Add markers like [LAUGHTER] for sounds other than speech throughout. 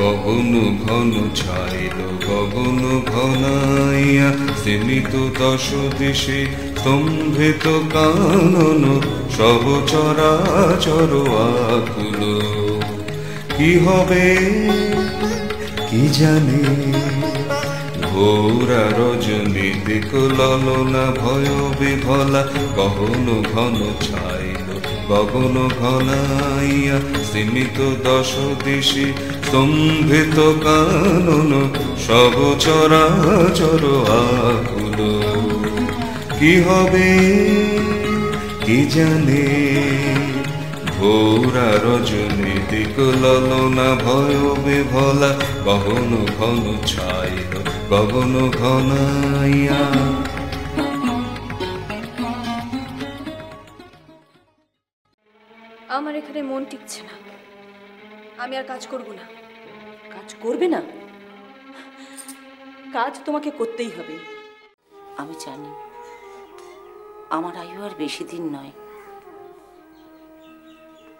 গগন ঘন ছাইল গগন ঘনাইয়া সীমিত দশ দিশে স্তম্ভিত কানন, সব চরাচর আকুল। কি হবে, কি জানে? ঘোরা রজনী দিক ললনা ভয় বিভলা গহন ঘন ছাইল গগন ঘনাইয়া সীমিত দশ দিশে স্তম্ভিত কানন, সব চরাচর আকুল। কি হবে, কি জানে? ঘোরা রজনী দিক ললনা ভয় বিভলা, গগন ঘন ছাইল, গগন ঘনাইয়া। আমার এখানে মন টিকছে না। আমি আর কাজ করব না। কাজ করবে না? কাজ তোমাকে করতেই হবে। আমি জানি। আমার আয়ু আর বেশি দিন নয়।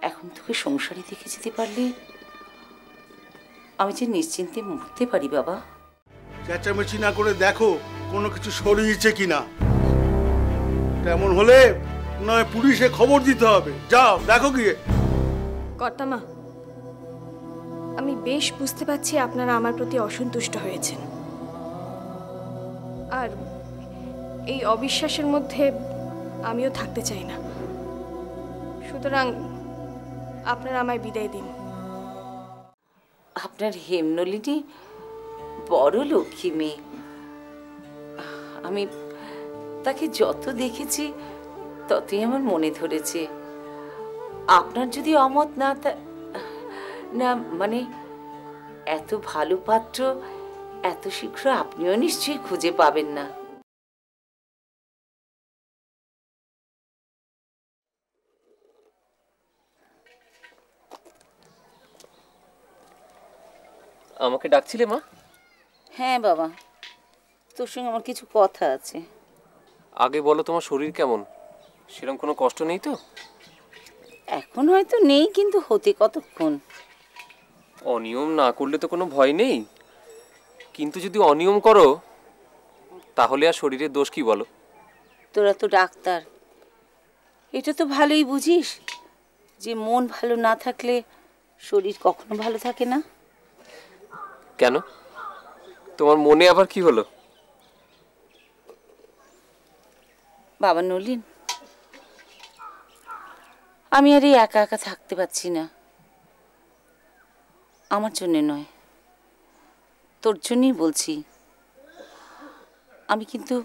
এখন তোকে সংসারে দেখে যেতে পারলে আমি যে নিশ্চিন্তে মরতে পারি বাবা। চেঁচামেচি না করে দেখো কোনো কিছু সরিয়েছে কিনা। তেমন হলে নয় পুলিশে খবর দিতে হবে। যাও দেখো গিয়ে। কর্তামা আমি বেশ বুঝতে পারছি আপনারা আমার প্রতি অসন্তুষ্ট হয়েছেন। আর এই অবিশ্বাসের মধ্যে আমিও থাকতে চাই না। সুতরাং আপনারা আমায় বিদায় দিন। আপনার হেমনলিনী বড় লক্ষ্মী মেয়ে। আমি তাকে যত দেখেছি, ততই আমার মনে ধরেছে। আপনার যদি অমত না তা- না মানে এত ভালো পাত্র এত শীঘ্র আপনিও নিশ্চয়ই খুঁজে পাবেন না। আমাকে ডাকছিলে মা? হ্যাঁ বাবা তোর সঙ্গে আমার কিছু কথা আছে। আগে বলো তোমার শরীর কেমন? সেরকম কোনো কষ্ট নেই তো? এখন হয়তো নেই কিন্তু হতে কতক্ষণ? অনিয়ম না করলে তো কোনো ভয় নেই। কিন্তু যদি অনিয়ম করো তাহলে আর শরীরের দোষ কি বলো? তোরা তো ডাক্তার। এটা তো ভালোই বুঝিস। যে মন ভালো না থাকলে শরীর কখনো ভালো থাকে না। কেন? তোমার মনে আবার কি হলো? বাবা নলিন আমি আর এই একা একা থাকতে পারছি না। আমার জন্যে নয়। তোর জন্যই বলছি। আমি কিন্তু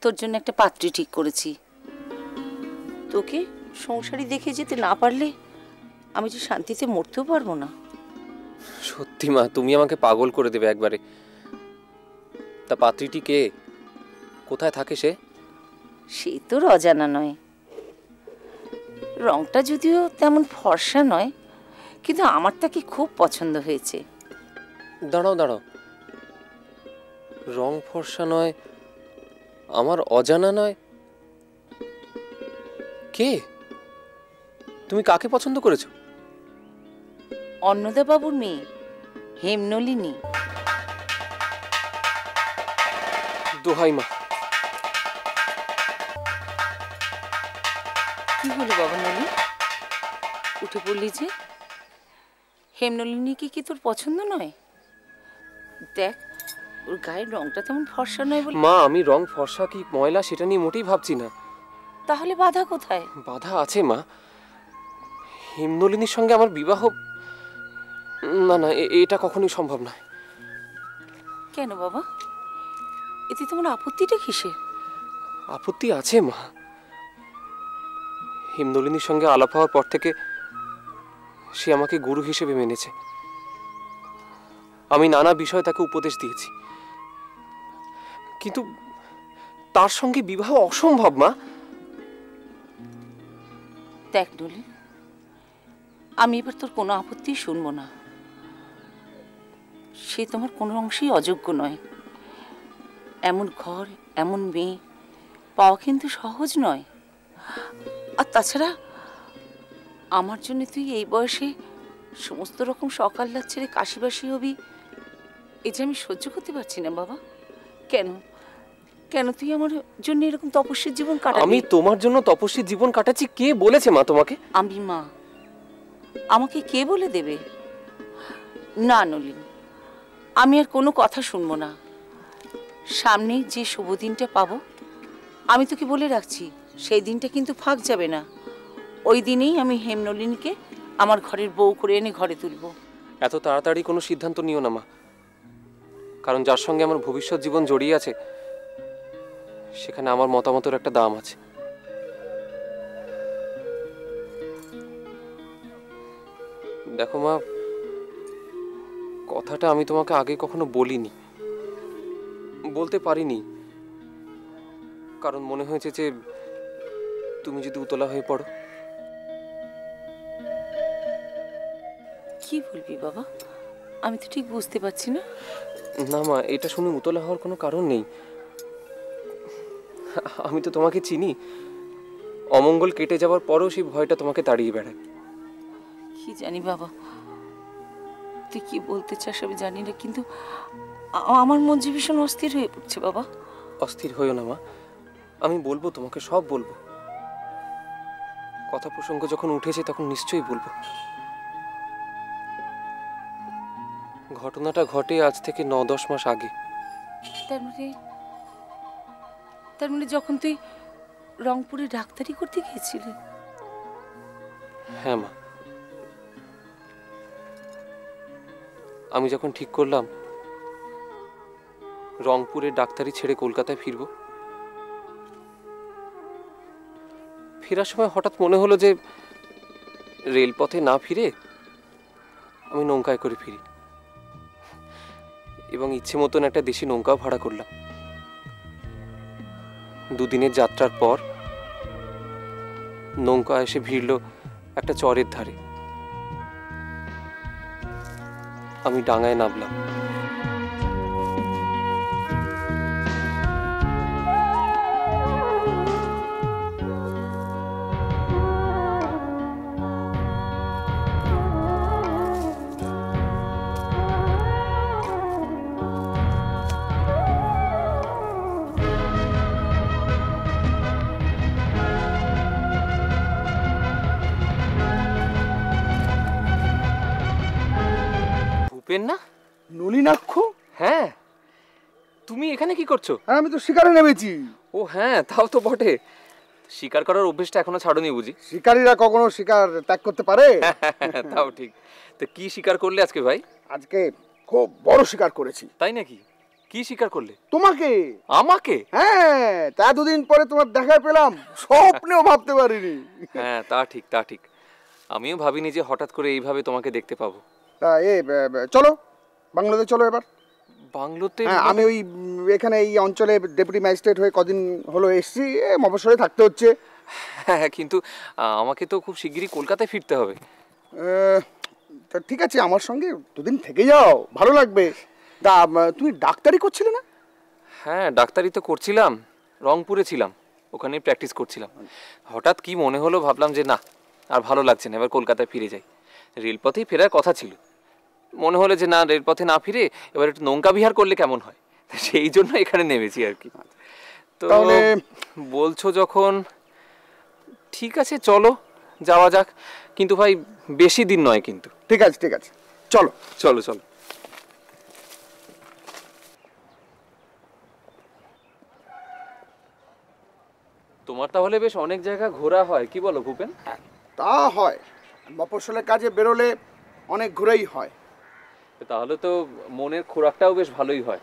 তোর জন্য একটা পাত্রী ঠিক করেছি। তোকে সংসারী দেখে যেতে না পারলে আমি যে শান্তিতে মরতেও পারব না। সত্যি মা তুমি আমাকে পাগল করে দেবে একবারে। তা পাত্রীটি কে? কোথায় থাকে সে? সে তোর অজানা নয়। রংটা যদিও তেমন ফর্সা নয় কিন্তু আমার তাকে খুব পছন্দ হয়েছে। দাঁড়াও দাঁড়াও। রং ফর্সা নয় আমার অজানা নয়। কে? তুমি কাকে পছন্দ করেছ? অন্নদা বাবুর মেয়ে হেমনলিনী। দোহাই মা কি হলো বাবা নলি উঠে পড়লি যে? হেমনলিনীকে কি তোর পছন্দ নয়? দেখ ওর গায়ের রংটা তেমন ফর্সা নয় বলে মা আমি রং ফর্সা কি ময়লা সেটা নিয়ে মোটেই ভাবছি না। তাহলে বাধা কোথায়? বাধা আছে মা। হেমনলিনীর সঙ্গে আমার বিবাহ না না এটা কখনোই সম্ভব নয়। কেন বাবা? এতে তোমার আপত্তিটা কিসে আপত্তি আছে মা। হেমনলিনীর সঙ্গে আলাপ হওয়ার পর থেকে সে আমাকে গুরু হিসেবে মেনেছে। আমি নানা বিষয়ে তাকে উপদেশ দিয়েছি। কিন্তু তার সঙ্গে বিবাহ অসম্ভব, মা। দেখ নলিন আমি এবার তোর কোনো আপত্তি শুনব না। সে তোমার কোনো অংশেই অযোগ্য নয়। এমন ঘর, এমন মেয়ে পাওয়া কিন্তু সহজ নয়। আর তাছাড়া আমার জন্য তুই এই বয়সে সমস্ত রকম সকাল্লাদ ছেড়ে কাশিবাসি হবি? এই যে আমি সহ্য করতে পারছি না বাবা। কেন? কেন তুই আমার জন্য এরকম তপস্বীর জীবন কাটাবি? আমি তোমার জন্য তপস্বীর জীবন কাটাচ্ছি। কে বলেছে মা তোমাকে? আমি মা। আমাকে কে বলে দেবে? না নলিন আমি আর কোনো কথা শুনব না। সামনে যে শুভ দিনটা পাবো আমি তোকে বলে রাখছি সেই দিনটা কিন্তু ফাঁক যাবে না। ওই দিনেই আমি হেমনলিনীকে আমার ঘরের বউ করে এনে ঘরে তুলবো। এত তাড়াতাড়ি কোনো সিদ্ধান্ত নিও না, মা। কারণ যার সঙ্গে আমার ভবিষ্যৎ জীবন জড়িয়ে আছে, সেখানে আমার মতামতের একটা দাম আছে। দেখো, মা, কথাটা আমি তোমাকে আগে কখনো বলিনি। বলতে পারিনি। কারণ মনে হয়েছে যে, তুমি যদি উতলা হয়ে পড়ো কি বলবি বাবা? আমি তো ঠিক বুঝতে পারছি না। না মা এটা শুনে উতলা হওয়ার কোনো কারণ নেই। আমি তো তোমাকে চিনি। অমঙ্গল কেটে যাওয়ার পরও সেই ভয়টা তোমাকে তাড়িয়ে বেড়ায়। কি জানি বাবা তুই কি বলতে চাস আমি জানি না কিন্তু আমার মন যে ভীষণ অস্থির হয়ে পড়ছে বাবা। অস্থির হইও না মা আমি বলব তোমাকে সব বলব। কথা প্রসঙ্গ যখন উঠেছে তখন নিশ্চয়ই বলব। ঘটনাটা ঘটে আজ থেকে ন দশ মাস আগে। তার মানে তার মানে যখন তুই রংপুরে ডাক্তারি করতে গিয়েছিলি? হ্যাঁ মা। আমি যখন ঠিক করলাম রংপুরে ডাক্তারি ছেড়ে কলকাতায় ফিরব ফেরার সময় হঠাৎ মনে হলো যে রেলপথে না ফিরে আমি নৌকায় করে ফিরি। এবং ইচ্ছে মতন একটা দেশি নৌকাও ভাড়া করলাম। দুদিনের যাত্রার পর নৌকা এসে ভিড়ল একটা চরের ধারে। আমি ডাঙায় নামলাম। ভূপেন না? নলিনাক্ষ? হ্যাঁ। তুমি এখানে কি করছ? আর আমি তো শিকারে নেমেছি। ও হ্যাঁ তাও তো বটে। শিকার করার অভ্যেসটা এখনও ছাড়নি বুঝি? শিকারীরা কখনো শিকার ত্যাগ করতে পারে? [LAUGHS] তাও ঠিক। তো কি শিকার করলে আজকে ভাই? আজকে খুব বড় শিকার করেছি। তাই নাকি? কি শিকার করলে? তোমাকে? আমাকে? হ্যাঁ তা দুদিন পরে তোমার দেখা পেলাম। স্বপ্নেও ভাবতে পারিনি। হ্যাঁ তা ঠিক তা ঠিক। আমিও ভাবিনি যে হঠাৎ করে এইভাবে তোমাকে দেখতে পাবো। এ চলো বাংলাদেশ চলো এবার। বাংলোতে হ্যাঁ আমি ওই এখানে এই অঞ্চলে ডেপুটি ম্যাজিস্ট্রেট হয়ে কদিন হলো এসছি মফস্বলে থাকতে হচ্ছে। হ্যাঁ কিন্তু আমাকে তো খুব শিগগিরই কলকাতায় ফিরতে হবে। তা ঠিক আছে আমার সঙ্গে দুদিন থেকে যাও ভালো লাগবে। তা তুমি ডাক্তারি করছিলে না? হ্যাঁ ডাক্তারি তো করছিলাম রংপুরে ছিলাম ওখানে প্র্যাকটিস করছিলাম। হঠাৎ কি মনে হলো ভাবলাম যে না আর ভালো লাগছে না এবার কলকাতায় ফিরে যাই। রেলপথেই ফেরার কথা ছিল। মনে হলো যে না রেলপথে না ফিরে এবার একটু নৌকা বিহার করলে কেমন হয়? সেই জন্য এখানে নেমেছি আর কি। তো তাহলে- বলছো যখন ঠিক আছে চলো যাওয়া যাক। কিন্তু ভাই বেশি দিন নয় কিন্তু। ঠিক আছে ঠিক আছে। চলো। চলো চলো। তোমার তাহলে বেশ অনেক জায়গা ঘোরা হয় কি বলো ভূপেন? তা হয়। মফস্বলের কাজে বেরোলে অনেক ঘুরেই হয়। তাহলে তো মনের খোরাকটাও বেশ ভালোই হয়।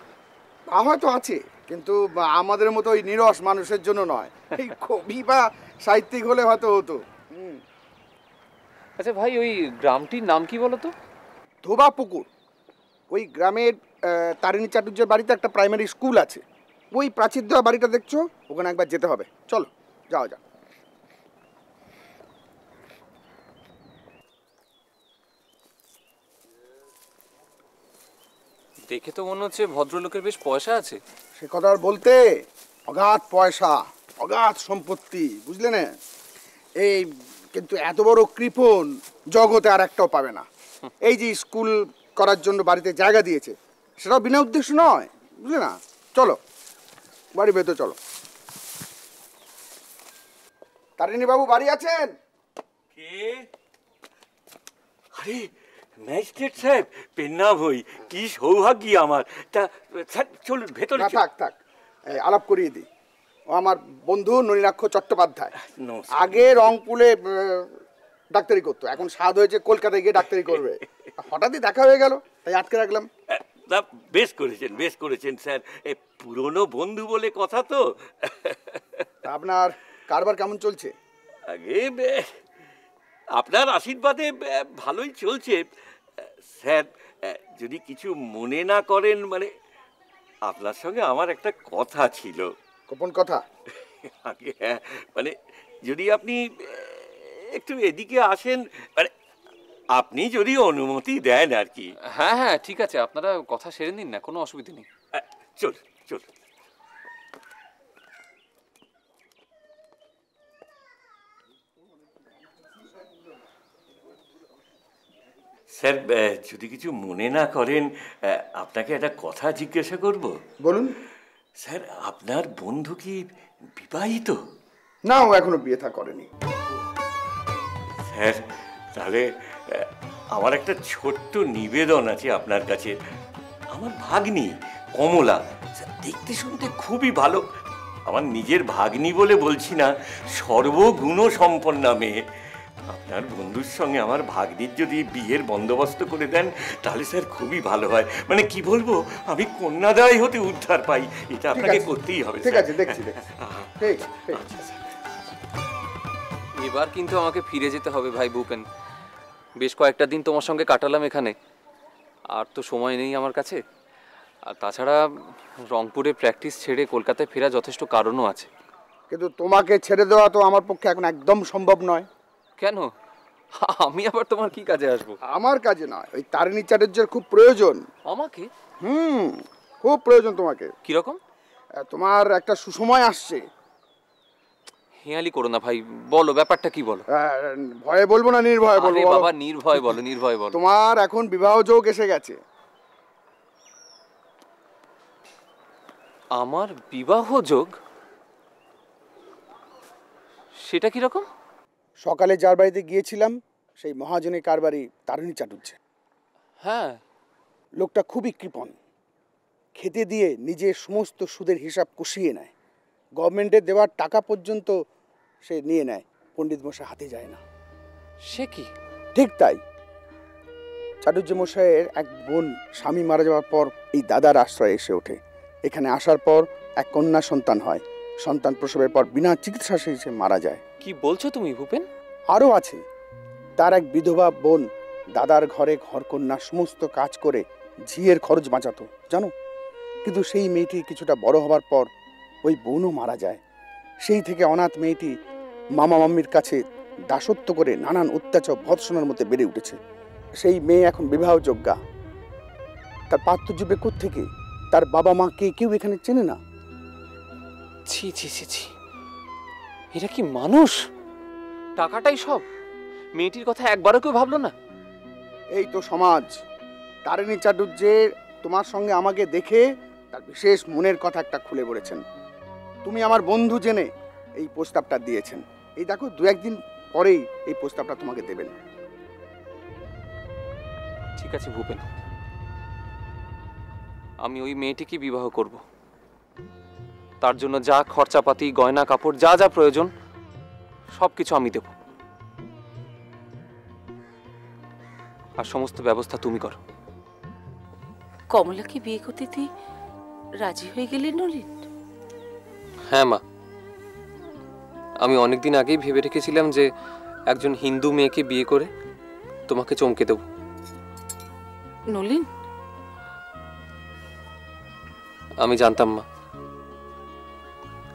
তা হয়তো আছে কিন্তু আমাদের মতো ওই নিরস মানুষের জন্য নয়। এই কবি বা সাহিত্যিক হলে হয়তো হতো। আচ্ছা ভাই ওই গ্রামটির নাম কি বলো তো? ধোবা পুকুর। ওই গ্রামের তারিণী চাটুর্যের বাড়িতে একটা প্রাইমারি স্কুল আছে। ওই প্রাচীর দেওয়া বাড়িটা দেখছ? ওখানে একবার যেতে হবে। চলো যাওয়া যাও দেখে তো মনে হচ্ছে ভদ্রলোকের বেশ পয়সা আছে। সে কথা আর বলতে অগাধ পয়সা অগাধ সম্পত্তি বুঝলে না? এই কিন্তু এত বড় কৃপণ জগতে আর একটাও পাবে না। এই যে স্কুল করার জন্য বাড়িতে জায়গা দিয়েছে সেটাও বিনা উদ্দেশ্য নয় বুঝলে না? চলো বাড়ি ভেতর চলো। তারিণী বাবু বাড়ি আছেন? কে? আরে ম্যাজিস্ট্রেট সাহেব পেন্না বই কি সৌভাগ্য আমার। তা স্যার চলুন ভেতরে না থাক থাক। এই, আলাপ করিয়ে দিই। ও আমার বন্ধু নলিনাক্ষ চট্টোপাধ্যায়। নমস্কার। আগে আহ, ডাক্তারি করতো। এখন স্বাদ হয়েছে কলকাতায় গিয়ে ডাক্তারি করবে। হঠাৎই দেখা হয়ে গেল তাই আটকে রাখলাম। তা বেশ করেছেন বেশ করেছেন স্যার। এ পুরনো বন্ধু বলে কথা তো। তা আপনার কারবার কেমন চলছে? আগে বে- আপনার আশীর্বাদে ভালোই চলছে। স্যার যদি কিছু মনে না করেন মানে আপনার সঙ্গে আমার একটা কথা ছিল। গোপন কথা? হ্যাঁ মানে যদি আপনি একটু এদিকে আসেন মানে আপনি যদি অনুমতি দেন আর কি। হ্যাঁ হ্যাঁ ঠিক আছে আপনারা কথা সেরে নিন না কোনো অসুবিধা নেই। চল চল স্যার যদি কিছু মনে না করেন আপনাকে একটা কথা জিজ্ঞাসা করব। বলুন। স্যার আপনার বন্ধু কি বিবাহিত? না ও এখনও বিয়ে থা করেনি। স্যার তাহলে আমার একটা ছোট্ট নিবেদন আছে আপনার কাছে। আমার ভাগ্নি কমলা স্যার, দেখতে শুনতে খুবই ভালো। আমার নিজের ভাগ্নি বলে বলছি না সর্বগুণ সম্পন্ন মেয়ে। আপনার বন্ধুর সঙ্গে আমার ভাগ্নির যদি বিয়ের বন্দোবস্ত করে দেন তাহলে স্যার খুবই ভালো হয়। মানে কি বলব আমি কন্যাদায় হতে উদ্ধার পাই। এটা আপনাকে করতেই হবে ঠিক আছে দেখছি দেখছি। [LAUGHS] ঠিক ঠিক এবার কিন্তু আমাকে ফিরে যেতে হবে ভাই ভূপেন বেশ কয়েকটা দিন তোমার সঙ্গে কাটালাম এখানে। আর তো সময় নেই আমার কাছে। আর তাছাড়া রংপুরে প্র্যাকটিস ছেড়ে কলকাতায় ফেরা যথেষ্ট কারণও আছে। কিন্তু তোমাকে ছেড়ে দেওয়া তো আমার পক্ষে এখন একদম সম্ভব নয়। কেন? আমি আবার তোমার কি কাজে আসব? আমার কাজে নয় ওই তারিণী চ্যাটার্যের খুব প্রয়োজন। আমাকে? হুম খুব প্রয়োজন তোমাকে। কীরকম তোমার একটা সুসময় আসছে। হেয়ালি করো না ভাই বলো ব্যাপারটা কি বলো? ভয়ে বলব না নির্ভয়ে বলব। বাবা নির্ভয় বলো নির্ভয় বলো। তোমার এখন বিবাহ যোগ এসে গেছে। আমার বিবাহ যোগ? সেটা কীরকম সকালে যার বাড়িতে গিয়েছিলাম সেই মহাজনের কারবারি তারিণী চাটুচ্ছে হ্যাঁ। লোকটা খুবই কৃপণ। খেতে দিয়ে নিজের সমস্ত সুদের হিসাব কষিয়ে নেয়। গভর্নমেন্টের দেওয়ার টাকা পর্যন্ত সে নিয়ে নেয়। পণ্ডিত মশাই হাতে যায় না। সে কি? ঠিক তাই। চাটুর্য মশাইয়ের এক বোন স্বামী মারা যাওয়ার পর এই দাদার আশ্রয়ে এসে ওঠে। এখানে আসার পর এক কন্যা সন্তান হয়। সন্তান প্রসবের পর বিনা চিকিৎসা সে মারা যায়। কি বলছো তুমি ভূপেন? আরও আছে। তার এক বিধবা বোন দাদার ঘরে ঘরকন্যা সমস্ত কাজ করে ঝিয়ের খরচ বাঁচাতো জানো? কিন্তু সেই মেয়েটি কিছুটা বড় হবার পর ওই বোনও মারা যায়। সেই থেকে অনাথ মেয়েটি মামা মাম্মির কাছে দাসত্ব করে নানান অত্যাচার ভৎসনার মধ্যে বেড়ে উঠেছে। সেই মেয়ে এখন বিবাহযোগ্যা। তার পাত্র জুবে থেকে তার বাবা মাকে কেউ এখানে চেনে না? ছি ছি ছি ছি। এরা কি মানুষ? টাকাটাই সব। মেয়েটির কথা একবারও কেউ ভাবলো না। এই তো সমাজ। তারিণী চাটুর্যের তোমার সঙ্গে আমাকে দেখে তার বিশেষ মনের কথা একটা খুলে বলেছেন। তুমি আমার বন্ধু জেনে এই প্রস্তাবটা দিয়েছেন। এই দেখো দু একদিন পরেই এই প্রস্তাবটা তোমাকে দেবেন। ঠিক আছে ভূপেন। আমি ওই মেয়েটিকে বিবাহ করব। তার জন্য যা খরচাপাতি গয়না কাপড় যা যা প্রয়োজন সব কিছু আমি দেব। আর সমস্ত ব্যবস্থা তুমি করো। কমলাকে বিয়ে করতে তুই রাজি হয়ে গেলি নলিন? হ্যাঁ মা। আমি অনেকদিন আগেই ভেবে রেখেছিলাম যে একজন হিন্দু মেয়েকে বিয়ে করে তোমাকে চমকে দেব। নলিন? আমি জানতাম মা।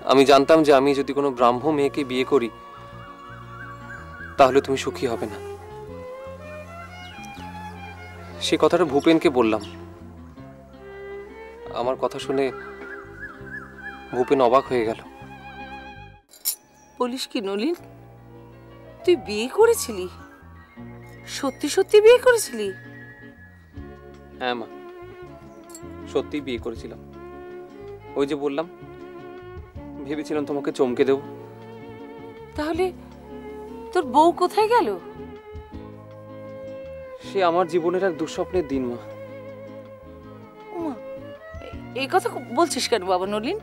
আমি জানতাম যে আমি যদি কোনো ব্রাহ্ম মেয়েকে বিয়ে করি তাহলে তুমি সুখী হবে না। সে কথাটা ভূপেনকে বললাম। আমার কথা শুনে ভূপেন অবাক হয়ে গেল। বলিস কি নলিন তুই বিয়ে করেছিলি? সত্যি সত্যি বিয়ে করেছিলি? হ্যাঁ মা সত্যি বিয়ে করেছিলাম। ওই যে বললাম ভেবেছিলাম তোমাকে চমকে দেবো। তাহলে তোর বউ কোথায় গেল? সে আমার জীবনের এক দুঃস্বপ্নের দিন মা। এই কথা বলছিস কেন বাবা নলিন?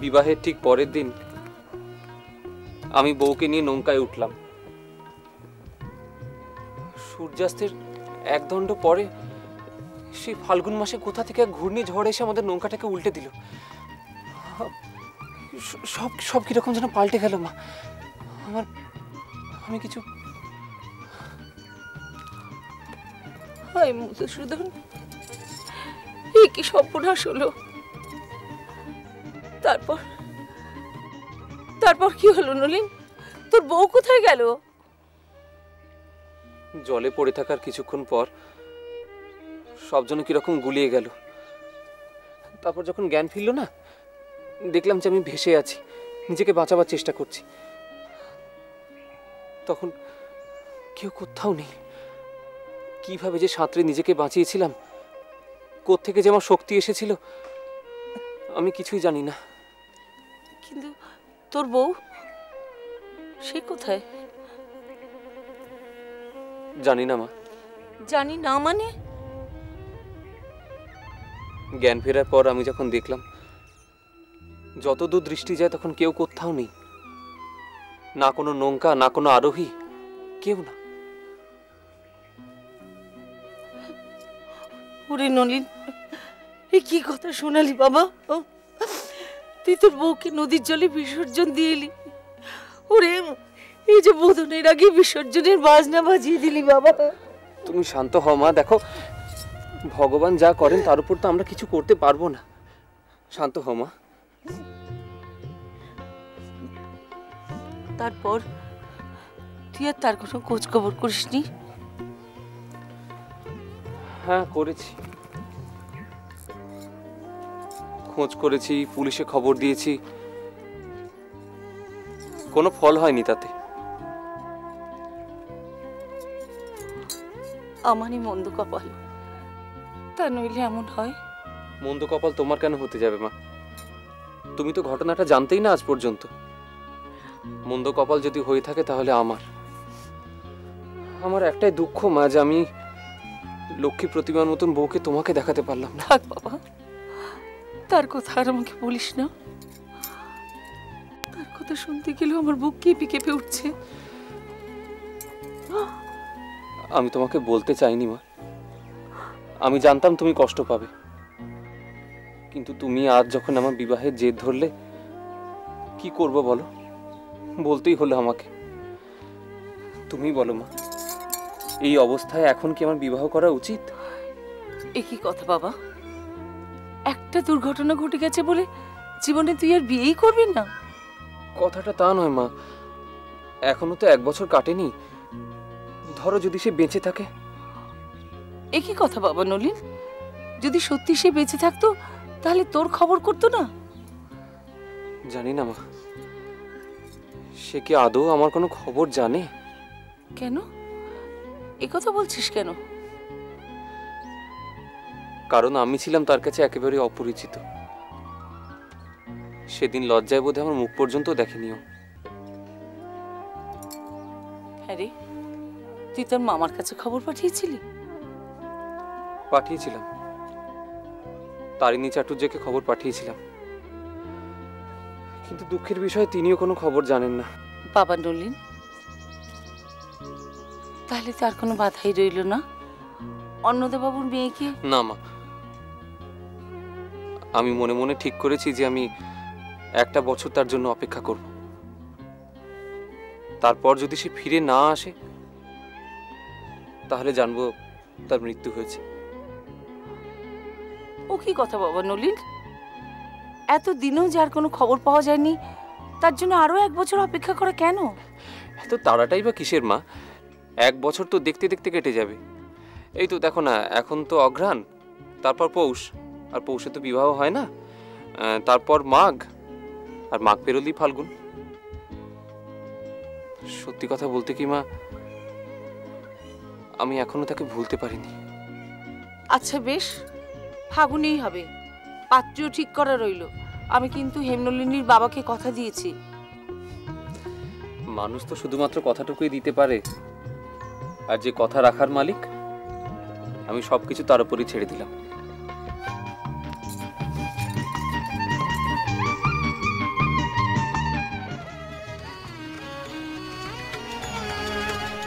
বিবাহের ঠিক পরের দিন আমি বউকে নিয়ে নৌকায় উঠলাম। সূর্যাস্তের এক দণ্ড পরে সেই ফাল্গুন মাসে কোথা থেকে ঘূর্ণি ঝড় এসে আমাদের নৌকাটাকে উল্টে দিল? সব সব কীরকম যেন পাল্টে গেল, মা। আমার আমি কিছু কি হলো? তারপর তারপর কি হলো নলিন? তোর বউ কোথায় গেল? জলে পড়ে থাকার কিছুক্ষণ পর সব যেন কীরকম গুলিয়ে গেল। তারপর যখন জ্ঞান ফিরল না দেখলাম যে আমি ভেসে আছি নিজেকে বাঁচাবার চেষ্টা করছি। তখন কেউ কোথাও নেই। কীভাবে যে সাঁতরে নিজেকে বাঁচিয়েছিলাম কোত্থেকে যে আমার শক্তি এসেছিল আমি কিছুই জানি না। কিন্তু তোর বউ সে কোথায়? জানি না মা। জানি না মানে? জ্ঞান ফেরার পর আমি যখন দেখলাম যত দূর দৃষ্টি যায় তখন কেউ কোথাও নেই। না কোনো নৌকা না কোনো আরোহী কেউ না। ওরে নলিন এ কি কথা শোনালি বাবা? তুই তোর বউকে নদীর জলে বিসর্জন দিয়ে এলি ওরে এই যে বোধনের আগে বিসর্জনের বাজনা বাজিয়ে দিলি বাবা। তুমি শান্ত হও মা দেখো ভগবান যা করেন তার উপর তো আমরা কিছু করতে পারব না। শান্ত হমা তারপর তুই আর তার কোনো খোঁজ খবর করিসনি? হ্যাঁ করেছি। খোঁজ করেছি পুলিশে খবর দিয়েছি। কোনো ফল হয়নি তাতে। আমারই মন্দ কপাল। তা নইলে এমন হয়? মন্দ কপাল তোমার কেন হতে যাবে মা? তুমি তো ঘটনাটা জানতেই না আজ পর্যন্ত। মন্দ কপাল যদি হয়ে থাকে তাহলে আমার। আমার একটাই দুঃখ মা যে আমি লক্ষ্মী প্রতিমার মতন বউকে তোমাকে দেখাতে পারলাম না। থাক বাবা। তার কথা আর আমাকে বলিস না। তার কথা শুনতে গেলেও আমার বুক কেঁপে কেঁপে উঠছে। আমি তোমাকে বলতে চাইনি মা। আমি জানতাম তুমি কষ্ট পাবে। কিন্তু তুমি আজ যখন আমার বিবাহের জেদ ধরলে কি করব বলো? বলতেই হলো আমাকে। তুমি বলো মা এই অবস্থায় এখন কি আমার বিবাহ করা উচিত? এ কি কথা বাবা? একটা দুর্ঘটনা ঘটে গেছে বলে জীবনে তুই আর বিয়েই করবি না। কথাটা তা নয় মা এখনও তো এক বছর কাটেনি। ধরো যদি সে বেঁচে থাকে। এ কি কথা বাবা নলিন। যদি সত্যি সে বেঁচে থাকতো তাহলে তোর খবর করতো না? জানি না মা। সে কি আদৌ আমার কোনো খবর জানে? কেন? এ কথা বলছিস কেন? কারণ আমি ছিলাম তার কাছে একেবারে অপরিচিত। সেদিন লজ্জায় বোধে আমার মুখ পর্যন্ত দেখেনিও হ্যাঁ রে তুই তোর মামার কাছে খবর পাঠিয়েছিলি? পাঠিয়েছিলাম। তারিণী চাটুর্যকে খবর পাঠিয়েছিলাম। কিন্তু দুঃখের বিষয় তিনিও কোনো খবর জানেন না। বাবা নলিন তাহলে তো আর কোনো বাধাই রইল না। অন্নদাবাবুর মেয়েকে না মা আমি মনে মনে ঠিক করেছি যে আমি একটা বছর তার জন্য অপেক্ষা করব। তারপর যদি সে ফিরে না আসে তাহলে জানব তার মৃত্যু হয়েছে। কি কথা বাবা নলিন? এত দিনেও যার কোনো খবর পাওয়া যায়নি তার জন্য আরও এক বছর অপেক্ষা করা কেন? এত তাড়াটাই বা কিসের মা? এক বছর তো দেখতে দেখতে কেটে যাবে। এই তো দেখো না এখন তো অঘ্রাণ তারপর পৌষ আর পৌষে তো বিবাহ হয় না। তারপর মাঘ আর মাঘ পেরোলেই ফাল্গুন। সত্যি কথা বলতে কি মা আমি এখনও তাকে ভুলতে পারিনি। আচ্ছা বেশ ফাগুনেই হবে। পাত্রীও ঠিক করা রইল। আমি কিন্তু হেমনলিনীর বাবাকে কথা দিয়েছি। মানুষ তো শুধুমাত্র কথাটুকুই দিতে পারে। আর যে কথা রাখার মালিক আমি সবকিছু তার উপরই ছেড়ে দিলাম।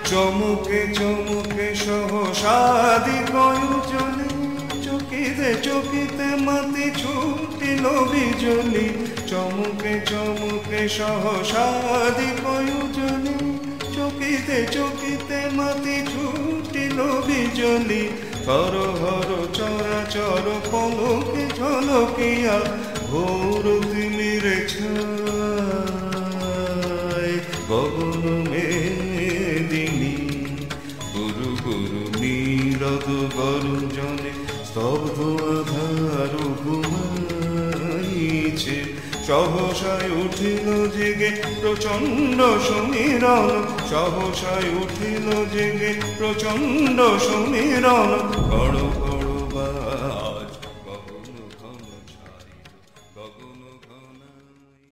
চমকে চমকে সহসাদি কয়জনে চকিতে চকিতে মাতি ছুটিল বিজলি। চমকে চমকে সহসাদি কয়জনে চকিতে চকিতে মাতি ছুটিল বিজলি। হর হর, চরা, চর, পলকে ঝলকিয়া। ভোর তিমির সহসায় উঠিল জেগে প্রচণ্ড সমীরণ সহসায় উঠিল জেগে প্রচণ্ড সমীরণ বড়